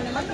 animal.